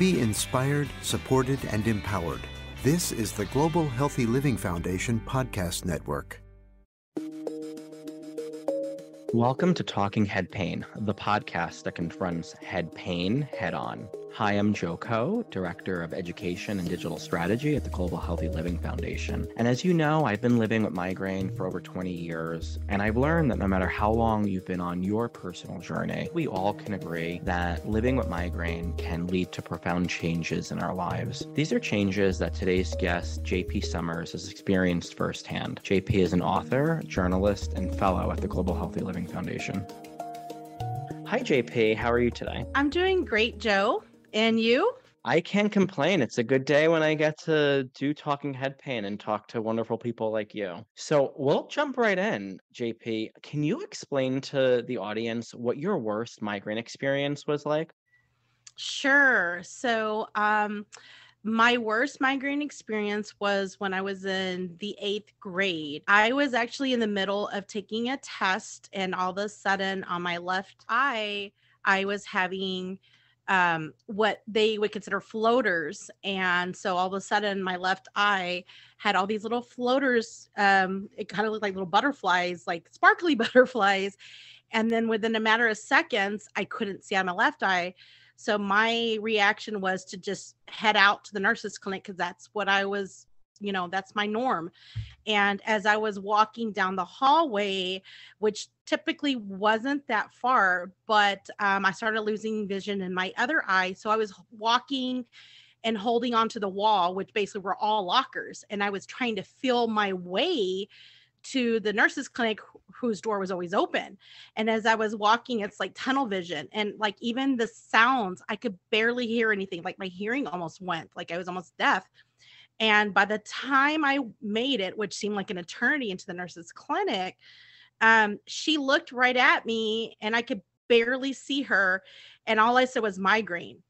Be inspired, supported, and empowered. This is the Global Healthy Living Foundation podcast network. Welcome to Talking Head Pain, the podcast that confronts head pain head on. Hi, I'm Joe Coe, Director of Education and Digital Strategy at the Global Healthy Living Foundation. And as you know, I've been living with migraine for over 20 years, and I've learned that no matter how long you've been on your personal journey, we all can agree that living with migraine can lead to profound changes in our lives. These are changes that today's guest, JP Summers, has experienced firsthand. JP is an author, journalist, and fellow at the Global Healthy Living Foundation. Hi, JP. How are you today? I'm doing great, Joe. And you? I can't complain. It's a good day when I get to do talking head pain and talk to wonderful people like you. So we'll jump right in, JP. Can you explain to the audience what your worst migraine experience was like? Sure. So, um, my worst migraine experience was when I was in the eighth grade. I was actually in the middle of taking a test, and all of a sudden, on my left eye, I was having um, what they would consider floaters. And so all of a sudden, my left eye had all these little floaters. Um, it kind of looked like little butterflies, like sparkly butterflies. And then within a matter of seconds, I couldn't see on my left eye. So my reaction was to just head out to the nurse's clinic because that's what I was you know that's my norm. And as i was walking down the hallway which typically wasn't that far but um, i started losing vision in my other eye. So i was walking and holding onto the wall which basically were all lockers. And i was trying to feel my way to the nurse's clinic whose door was always open. And as i was walking it's like tunnel vision. And like even the sounds i could barely hear anything. Like my hearing almost went like i was almost deaf and by the time I made it, which seemed like an eternity into the nurse's clinic, um, she looked right at me and I could barely see her. And all I said was migraine.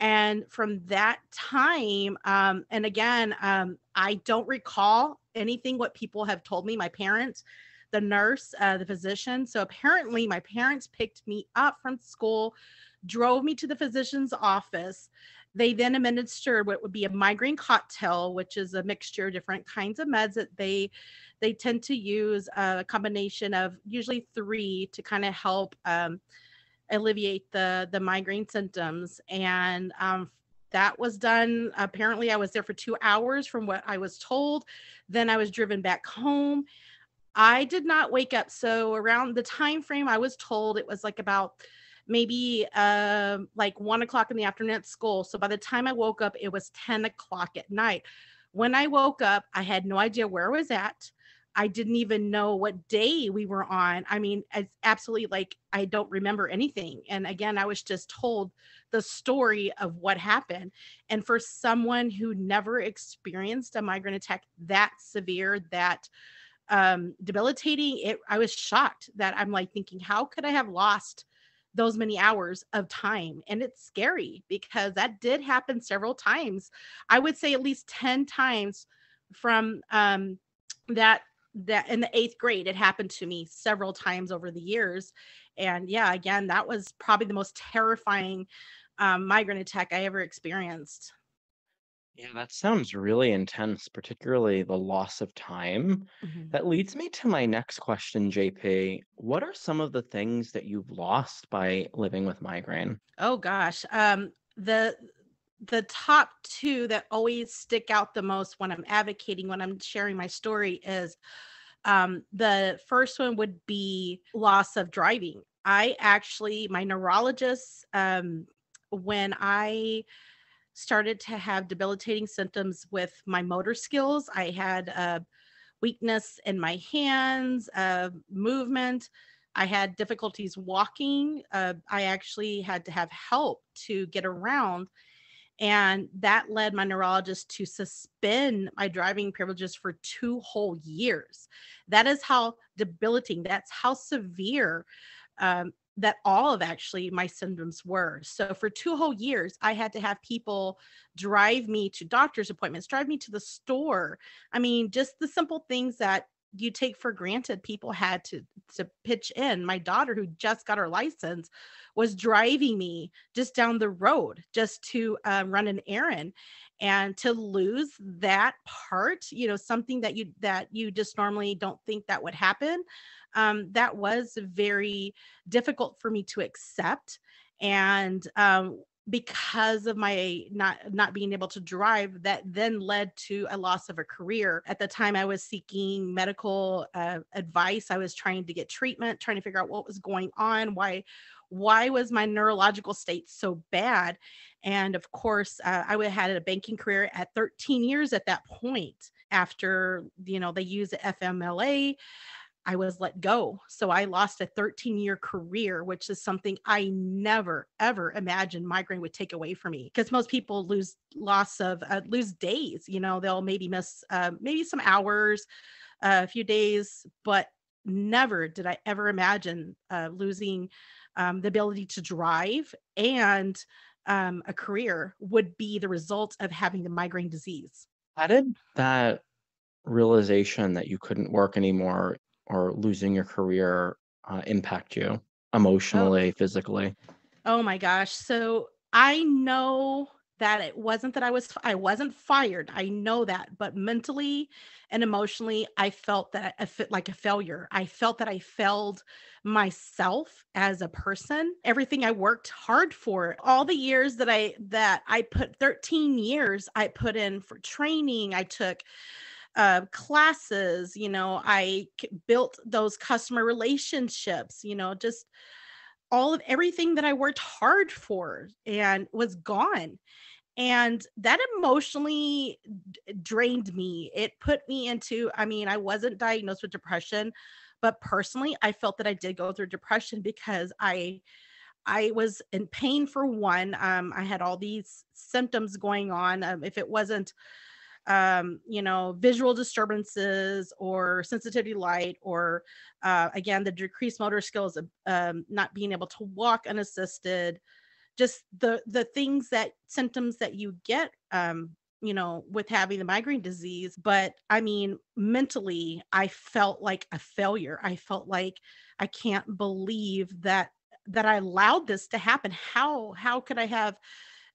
And from that time, um, and again, um, I don't recall anything what people have told me, my parents, the nurse, uh, the physician. So apparently, my parents picked me up from school, drove me to the physician's office. They then administered what would be a migraine cocktail, which is a mixture of different kinds of meds that they they tend to use a combination of usually three to kind of help um, alleviate the the migraine symptoms. And um, that was done. Apparently, I was there for two hours from what I was told. Then I was driven back home. I did not wake up. So around the time frame I was told, it was like about maybe uh, like one o'clock in the afternoon at school. So by the time I woke up, it was 10 o'clock at night. When I woke up, I had no idea where I was at. I didn't even know what day we were on. I mean, it's absolutely like I don't remember anything. And again, I was just told the story of what happened. And for someone who never experienced a migraine attack that severe, that um, debilitating, it I was shocked that I'm like thinking, how could I have lost those many hours of time and it's scary because that did happen several times. I would say at least 10 times from um that that in the eighth grade it happened to me several times over the years. And yeah again that was probably the most terrifying um, migraine attack i ever experienced yeah, that sounds really intense, particularly the loss of time. Mhm. That leads me to my next question, JP. What are some of the things that you've lost by living with migraine? oh gosh um the the top two that always stick out the most when i'm advocating when i'm sharing my story is um, the first one would be loss of driving. I actually, my neurologist, um, when I started to have debilitating symptoms with my motor skills, I had a weakness in my hands, uh, movement. I had difficulties walking. Uh, I actually had to have help to get around and that led my neurologist to suspend my driving privileges for two whole years. That is how debilitating, that's how severe um, that all of actually my symptoms were. So for two whole years, I had to have people drive me to doctor's appointments, drive me to the store. I mean, just the simple things that you take for granted people had to to pitch in my daughter who just got her license was driving me just down the road just to um, run an errand and to lose that part you know something that you that you just normally don't think that would happen um, that was very difficult for me to accept. And um, because of my not not being able to drive that then led to a loss of a career. At the time i was seeking medical uh, advice. I was trying to get treatment trying to figure out what was going on why why was my neurological state so bad? And of course uh, i had a banking career at 13 years at that point after you know they use fmla I was let go. So I lost a 13 year career, which is something I never, ever imagined migraine would take away from me. Because most people lose loss of, uh, lose days, you know, they'll maybe miss uh, maybe some hours, uh, a few days, but never did I ever imagine uh, losing um, the ability to drive and um, a career would be the result of having the migraine disease. How did that realization that you couldn't work anymore or losing your career uh, impact you oh. emotionally, oh. physically? Oh my gosh. So I know that it wasn't that I was I wasn't fired. I know that, but mentally and emotionally I felt that I fit like a failure. I felt that I failed myself as a person. Everything I worked hard for, all the years that I that I put 13 years I put in for training, I took uh, classes you know I built those customer relationships you know just all of everything that i worked hard for and was gone. And that emotionally d- drained me. It put me into i mean i wasn't diagnosed with depression but personally i felt that i did go through depression because i i was in pain for one. Um, i had all these symptoms going on. Um, if it wasn't um, you know, visual disturbances or sensitivity light, or uh, again, the decreased motor skills of um, not being able to walk unassisted, just the the things that symptoms that you get um, you know with having the migraine disease. But i mean mentally i felt like a failure. I felt like i can't believe that that i allowed this to happen. How how could i have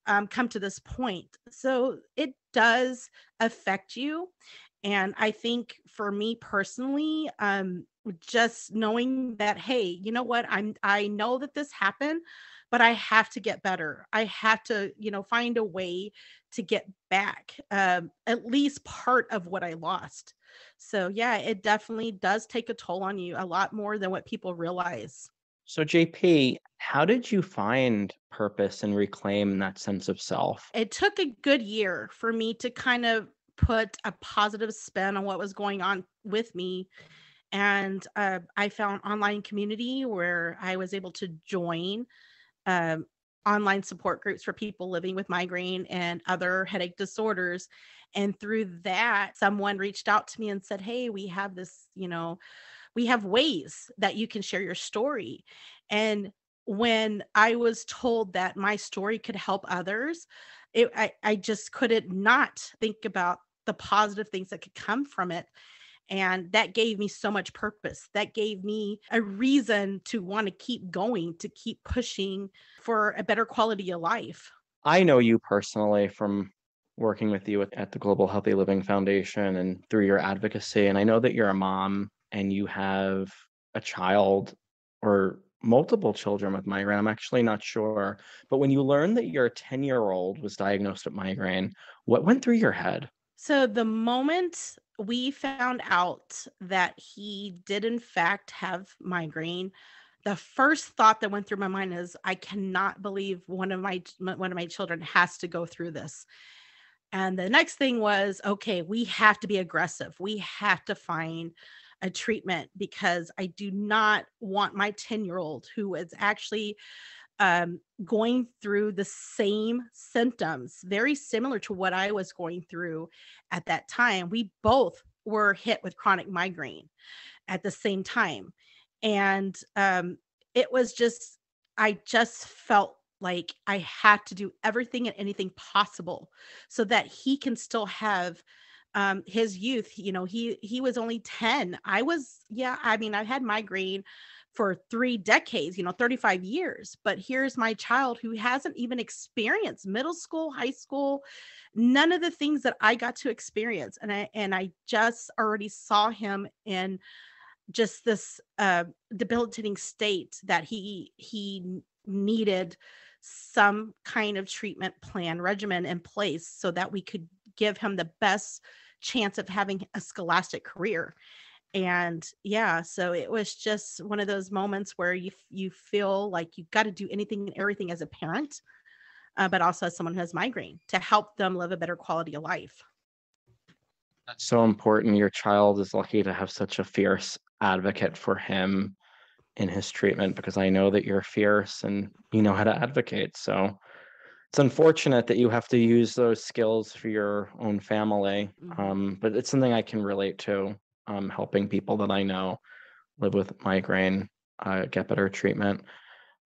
um, come to this point. So it does affect you. And I think for me personally, um, just knowing that, hey, you know what, I'm I know that this happened, but I have to get better. I have to, you know, find a way to get back um, at least part of what I lost. So yeah, it definitely does take a toll on you a lot more than what people realize. So, JP, how did you find purpose and reclaim that sense of self? It took a good year for me to kind of put a positive spin on what was going on with me. And uh, I found online community where I was able to join um, online support groups for people living with migraine and other headache disorders. And through that, someone reached out to me and said, Hey, we have this, you know, we have ways that you can share your story. And when I was told that my story could help others, it, I, I just couldn't not think about the positive things that could come from it. And that gave me so much purpose. That gave me a reason to want to keep going, to keep pushing for a better quality of life. I know you personally from working with you at the Global Healthy Living Foundation and through your advocacy. And I know that you're a mom and you have a child or multiple children with migraine, I'm actually not sure. But when you learned that your 10 year old was diagnosed with migraine, what went through your head? So the moment we found out that he did in fact have migraine, the first thought that went through my mind is I cannot believe one of my one of my children has to go through this. And the next thing was okay, we have to be aggressive. We have to find a treatment because I do not want my 10 year old who is actually um, going through the same symptoms, very similar to what I was going through at that time. We both were hit with chronic migraine at the same time. And um, it was just, I just felt like I had to do everything and anything possible so that he can still have um, his youth. You know, he he was only 10. I was, yeah, I mean, I've had migraine for three decades, you know, 35 years. But here's my child who hasn't even experienced middle school, high school, none of the things that I got to experience. And I and I just already saw him in just this uh, debilitating state that he he needed some kind of treatment plan regimen in place so that we could give him the best chance of having a scholastic career. And yeah so it was just one of those moments where you you feel like you've got to do anything and everything as a parent uh, but also as someone who has migraine to help them live a better quality of life. That's so important. Your child is lucky to have such a fierce advocate for him in his treatment because i know that you're fierce and you know how to advocate. So it's unfortunate that you have to use those skills for your own family mm-hmm. um, but it's something i can relate to um, helping people that I know live with migraine uh, get better treatment.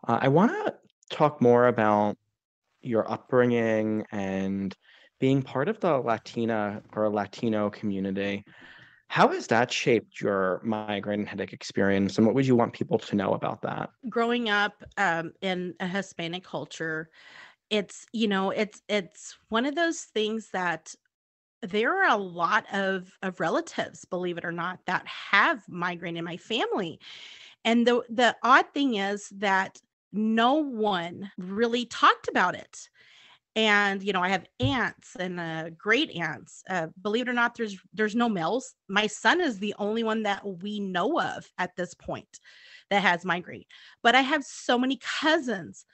Uh, I want to talk more about your upbringing and being part of the Latina or Latino community. How has that shaped your migraine headache experience, and what would you want people to know about that? Growing up um, in a Hispanic culture, it's you know it's it's one of those things that there are a lot of of relatives believe it or not that have migraine in my family. And the the odd thing is that no one really talked about it. And you know i have aunts and uh, great aunts uh, believe it or not there's there's no males. My son is the only one that we know of at this point that has migraine. But i have so many cousins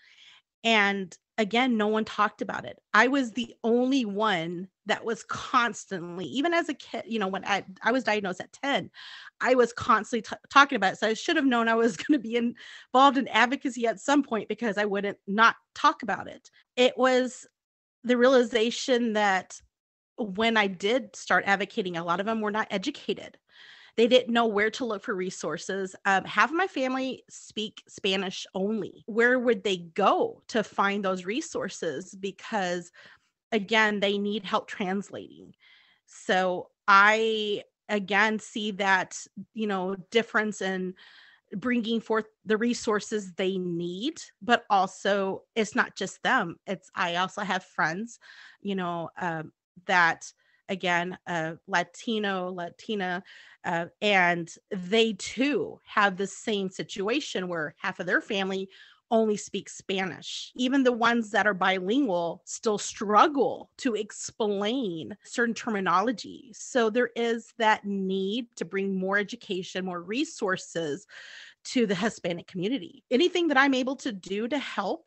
and again, no one talked about it. I was the only one that was constantly, even as a kid, you know, when I, I was diagnosed at 10, I was constantly t- talking about it. So I should have known I was going to be involved in advocacy at some point because I wouldn't not talk about it. It was the realization that when I did start advocating, a lot of them were not educated. They didn't know where to look for resources. Um, half of my family speak Spanish only. Where would they go to find those resources? Because again, they need help translating. So I again see that, you know, difference in bringing forth the resources they need but also it's not just them it's i also have friends you know um, that again uh, latino latina uh, and they too have the same situation where half of their family only speaks Spanish. Even the ones that are bilingual still struggle to explain certain terminology. So there is that need to bring more education, more resources to the Hispanic community. Anything that I'm able to do to help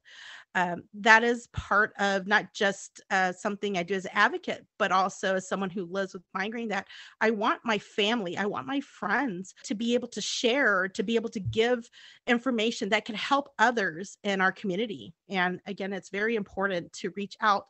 um, that is part of not just uh, something I do as an advocate, but also as someone who lives with migraine. That I want my family, I want my friends to be able to share, to be able to give information that can help others in our community. And again, it's very important to reach out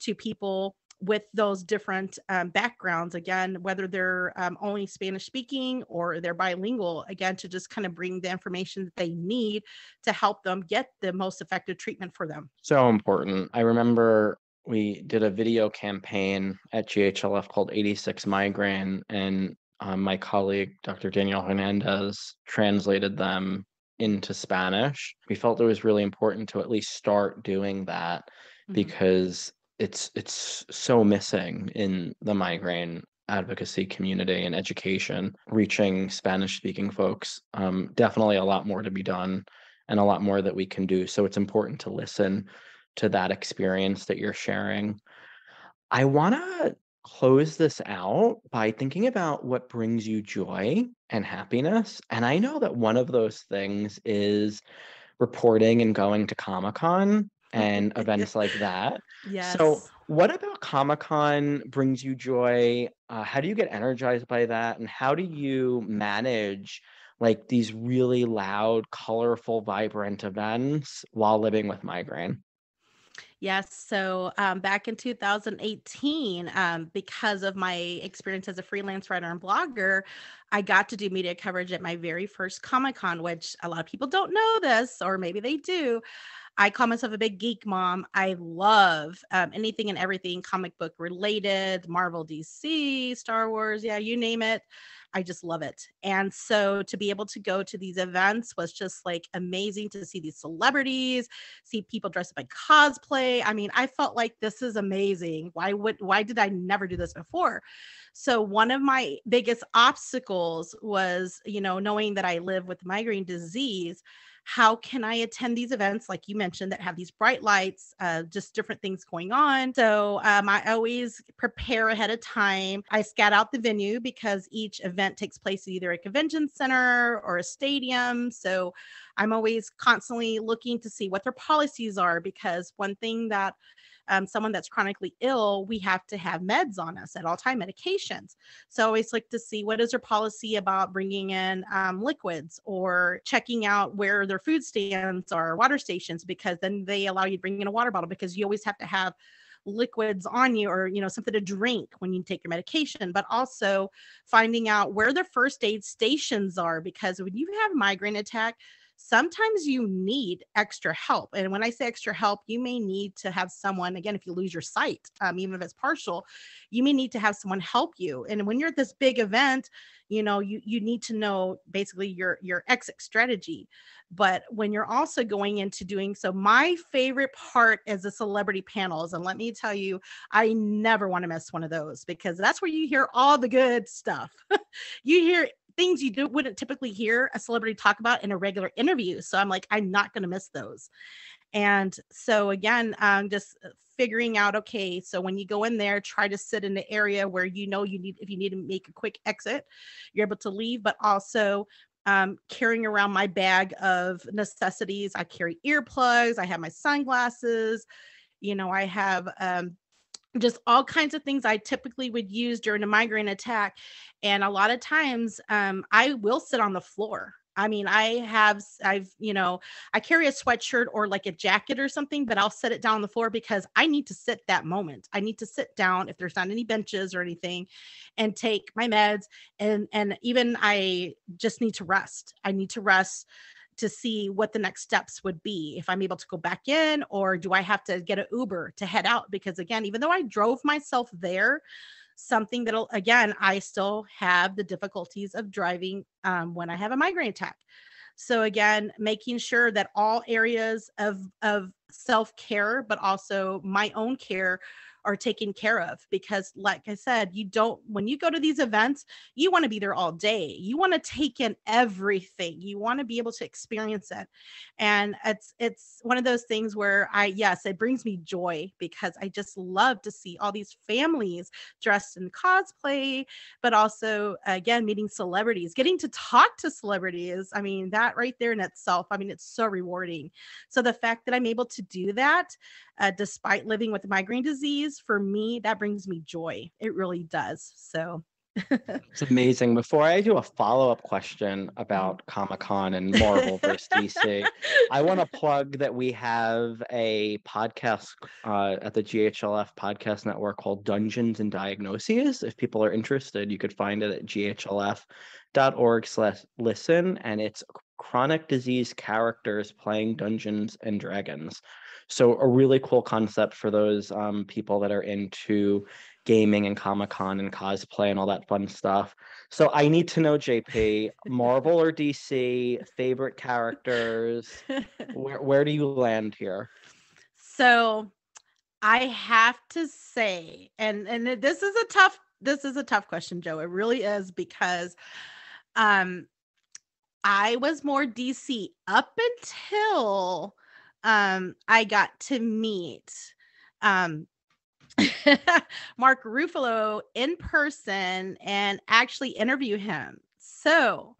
to people with those different um, backgrounds again whether they're um, only spanish speaking or they're bilingual again to just kind of bring the information that they need to help them get the most effective treatment for them. So important. I remember we did a video campaign at ghlf called 86 migraine and um, my colleague dr daniel hernandez translated them into spanish. We felt it was really important to at least start doing that mm-hmm. because it's it's so missing in the migraine advocacy community and education reaching spanish speaking folks um, definitely a lot more to be done and a lot more that we can do. So it's important to listen to that experience that you're sharing. I want to close this out by thinking about what brings you joy and happiness. And i know that one of those things is reporting and going to comic-con and events like that. Yes. So, what about Comic Con brings you joy? Uh, how do you get energized by that? And how do you manage like these really loud, colorful, vibrant events while living with migraine? Yes. So um, back in 2018, um, because of my experience as a freelance writer and blogger, I got to do media coverage at my very first Comic Con, which a lot of people don't know this, or maybe they do. I call myself a big geek mom. I love um, anything and everything comic book related, Marvel, DC, Star Wars, yeah, you name it. I just love it. And so to be able to go to these events was just like amazing to see these celebrities, see people dressed up in cosplay. I mean, I felt like this is amazing. Why would why did I never do this before? So one of my biggest obstacles was, you know, knowing that I live with migraine disease how can I attend these events, like you mentioned, that have these bright lights, uh, just different things going on? So um, I always prepare ahead of time. I scout out the venue because each event takes place either a convention center or a stadium. So I'm always constantly looking to see what their policies are because one thing that um, someone that's chronically ill, we have to have meds on us at all time, medications. So I always like to see what is their policy about bringing in um, liquids or checking out where their food stands or water stations, because then they allow you to bring in a water bottle because you always have to have liquids on you or you know something to drink when you take your medication but also finding out where the first aid stations are because when you have a migraine attack sometimes you need extra help. And when I say extra help, you may need to have someone, again, if you lose your sight, um, even if it's partial, you may need to have someone help you. And when you're at this big event, you know, you, you need to know basically your, your exit strategy. But when you're also going into doing so, my favorite part is the celebrity panels. And let me tell you, I never want to miss one of those because that's where you hear all the good stuff. you hear things you do, wouldn't typically hear a celebrity talk about in a regular interview. So I'm like, I'm not going to miss those. And so again, um, just uh, figuring out, okay, so when you go in there, try to sit in the area where you know you need, if you need to make a quick exit, you're able to leave, but also um, carrying around my bag of necessities. I carry earplugs, I have my sunglasses, you know, I have um, just all kinds of things I typically would use during a migraine attack. And a lot of times um, I will sit on the floor. I mean, I have, I've, you know, I carry a sweatshirt or like a jacket or something, but I'll set it down on the floor because I need to sit that moment. I need to sit down if there's not any benches or anything and take my meds. And, and even I just need to rest. I need to rest to see what the next steps would be if I'm able to go back in or do I have to get an Uber to head out? Because again even though I drove myself there something that'll again I still have the difficulties of driving um, when I have a migraine attack. So again making sure that all areas of of self-care but also my own care are taken care of because like i said you don't when you go to these events you want to be there all day. You want to take in everything. You want to be able to experience it. And it's it's one of those things where i yes it brings me joy because i just love to see all these families dressed in cosplay but also again meeting celebrities getting to talk to celebrities. I mean that right there in itself i mean it's so rewarding. So the fact that i'm able to do that uh, despite living with migraine disease, for me, that brings me joy. It really does. So it's amazing. Before I do a follow up question about Comic Con and Marvel versus DC, I want to plug that we have a podcast uh, at the GHLF podcast network called Dungeons and Diagnoses. If people are interested, you could find it at ghlf.org slash listen, and it's chronic disease characters playing Dungeons and Dragons. So a really cool concept for those um, people that are into gaming and Comic Con and cosplay and all that fun stuff. So I need to know, JP, Marvel or DC, favorite characters. where where do you land here? So I have to say, and and this is a tough this is a tough question, Joe. It really is because um I was more DC up until um, I got to meet um, Mark Ruffalo in person and actually interview him. So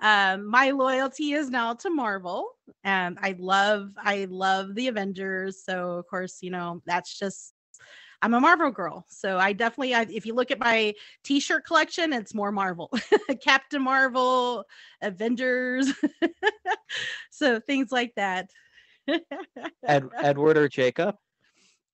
um, my loyalty is now to Marvel. and I love, I love the Avengers. So of course, you know, that's just I'm a Marvel girl. So I definitely, I, if you look at my t-shirt collection, it's more Marvel, Captain Marvel, Avengers. so things like that. Ed, Edward or Jacob?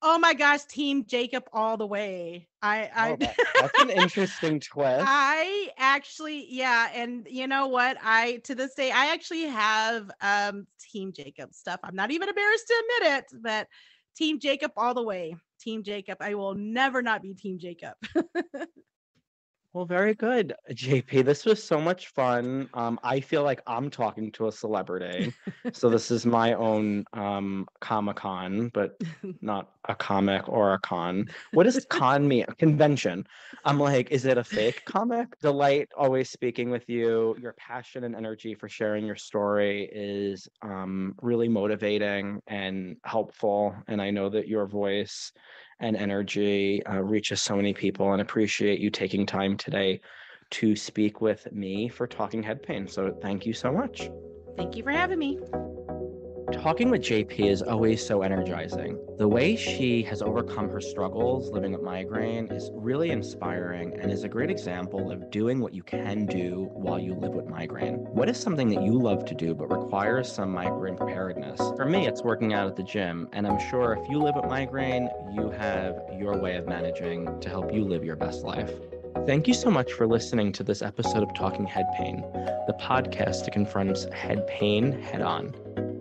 Oh my gosh, Team Jacob all the way. I, I oh, that's an interesting twist. I actually, yeah, and you know what? I to this day, I actually have um Team Jacob stuff. I'm not even embarrassed to admit it, but Team Jacob all the way. Team Jacob. I will never not be Team Jacob. Well, very good, JP. This was so much fun. Um, I feel like I'm talking to a celebrity. so this is my own um, Comic Con, but not a comic or a con. What does con mean? Convention. I'm like, is it a fake comic? Delight always speaking with you. Your passion and energy for sharing your story is um, really motivating and helpful. And I know that your voice and energy uh, reaches so many people and appreciate you taking time today to speak with me for Talking Head Pain. So thank you so much. Thank you for having me. Talking with JP is always so energizing. The way she has overcome her struggles living with migraine is really inspiring and is a great example of doing what you can do while you live with migraine. What is something that you love to do but requires some migraine preparedness? For me, it's working out at the gym, and I'm sure if you live with migraine, you have your way of managing to help you live your best life. Thank you so much for listening to this episode of Talking Head Pain, the podcast that confronts head pain head on.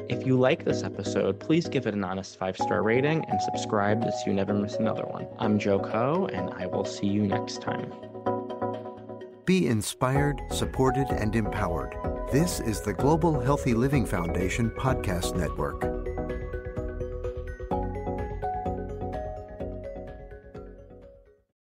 If you like this episode, please give it an honest five star rating and subscribe so you never miss another one. I'm Joe Coe, and I will see you next time. Be inspired, supported, and empowered. This is the Global Healthy Living Foundation Podcast Network.